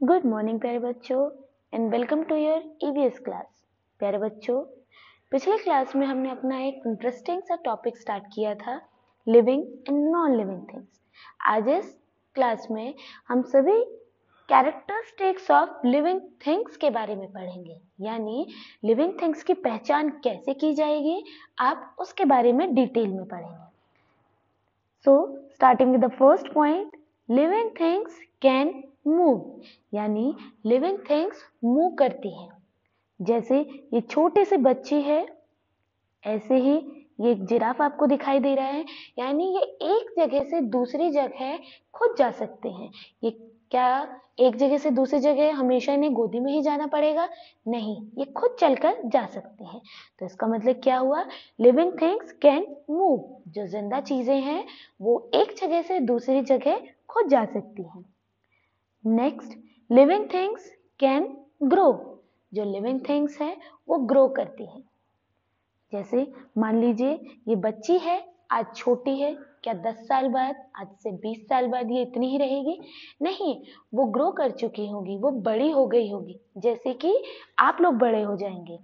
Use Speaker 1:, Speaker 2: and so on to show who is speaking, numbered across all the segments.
Speaker 1: Good morning प्यारे बच्चों and welcome to your EVS class प्यारे बच्चों, पिछले क्लास में हमने अपना एक इंटरेस्टिंग सा टॉपिक स्टार्ट किया था living and non living things आज इस क्लास में हम सभी कैरेक्टरिस्टिक्स ऑफ़ लिविंग थिंग्स के बारे में पढ़ेंगे। यानी लिविंग थिंग्स की पहचान कैसे की जाएगी, आप उसके बारे में डिटेल में पढ़ेंगे। So starting with the first point living things can move यानी लिविंग थिंग्स मूव करती हैं। जैसे ये छोटे से बच्चे है, ऐसे ही ये एक जिराफ आपको दिखाई दे रहा है, यानी ये एक जगह से दूसरी जगह खुद जा सकते हैं। ये क्या एक जगह से दूसरी जगह हमेशा इन्हें गोदी में ही जाना पड़ेगा? नहीं, ये खुद चलकर जा सकते हैं। तो इसका मतलब क्या हुआ? लिविंग थिंग्स कैन मूव जो ज़िंदा चीज़ें हैं, वो एक जगह से दूसरी जगह खुद जा सकती हैं। Next living things can grow जो लिविंग थिंग्स है, वो ग्रो करती है। जैसे मान लीजिए, ये बच्ची है, आज छोटी है, क्या 10 साल बाद, आज से 20 साल बाद ये इतनी ही रहेगी? नहीं, वो ग्रो कर चुकी होगी, वो बड़ी हो गई होगी। जैसे कि आप लोग बड़े हो जाएँगे।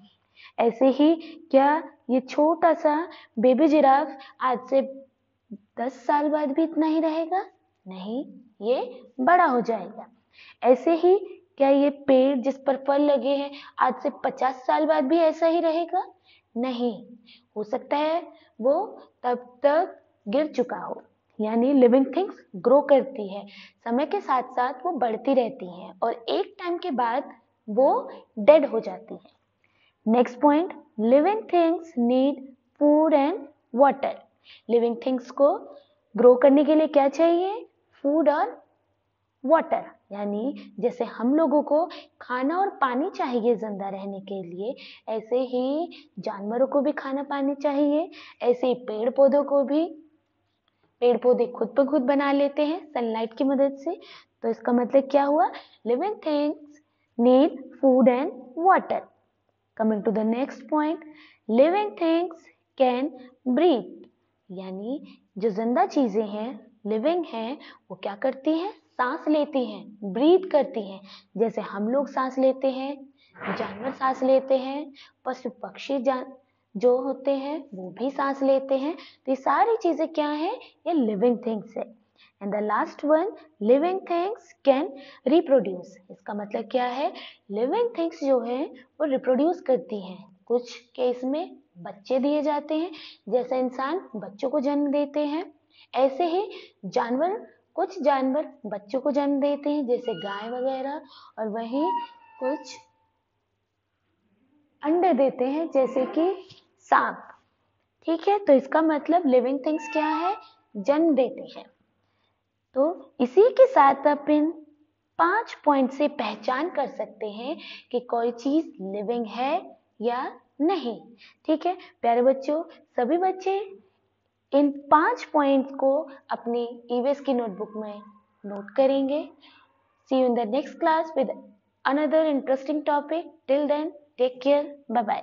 Speaker 1: ऐसे ही क्या ये छोटा सा बेबी जिराफ आज से 10 साल बाद भी इतना ही रहेगा? नहीं, ये बड़ा हो जाएगा। ऐसे ही क्या ये पेड़ जिस पर फल लगे हैं, आज से पचास साल बाद भी ऐसा ही रहेगा? नहीं। हो सकता है वो तब तक गिर चुका हो। यानी लिविंग थिंग्स ग्रो करती है। समय के साथ साथ वो बढ़ती रहती हैं और एक टाइम के बाद वो डेड हो जाती है। Next point, living things need food and water. Living things को ग्रो करने के लिए क्या चाहिए? फ़ूड और वाटर यानी जैसे हम लोगों को खाना और पानी चाहिए ज़िंदा रहने के लिए, ऐसे ही जानवरों को भी खाना पानी चाहिए, ऐसे ही पेड़ पौधों को भी। पेड़ पौधे खुद ब खुद बना लेते हैं सनलाइट की मदद से। तो इसका मतलब क्या हुआ? Living things need food and water coming to the next point living things can breathe यानी जो ज़िंदा चीज़ें हैं लिविंग हैं, वो क्या करती हैं? सांस लेती हैं ब्रीथ करती हैं। जैसे हम लोग सांस लेते हैं, जानवर सांस लेते हैं, पशु पक्षी जो होते हैं, वो भी सांस लेते हैं। तो ये सारी चीज़ें क्या है? ये लिविंग थिंग्स है। And the last one living things can reproduce इसका मतलब क्या है? लिविंग थिंग्स जो है, वो रिप्रोड्यूस करती हैं। कुछ केस में बच्चे दिए जाते हैं। जैसे इंसान बच्चों को जन्म देते हैं। ऐसे ही जानवर, कुछ जानवर बच्चों को जन्म देते हैं, जैसे गाय वगैरह, और वहीं कुछ अंडे देते हैं, जैसे कि सांप ठीक है तो इसका मतलब लिविंग थिंग्स क्या है? जन्म देते हैं। तो इसी के साथ आप इन पाँच पॉइंट से पहचान कर सकते हैं कि कोई चीज़ लिविंग है या नहीं। ठीक है, प्यारे बच्चों, सभी बच्चे इन पाँच पॉइंट्स को अपनी ईवीएस की नोटबुक में नोट करेंगे। See you in the next class with another interesting topic till then take care bye bye